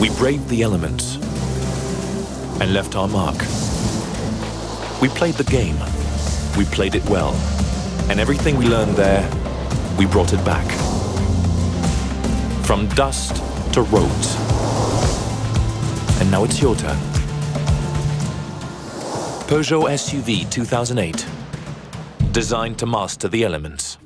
We braved the elements and left our mark. We played the game. We played it well. And everything we learned there, we brought it back. From dust to roads. And now it's your turn. Peugeot SUV 2008. Designed to master the elements.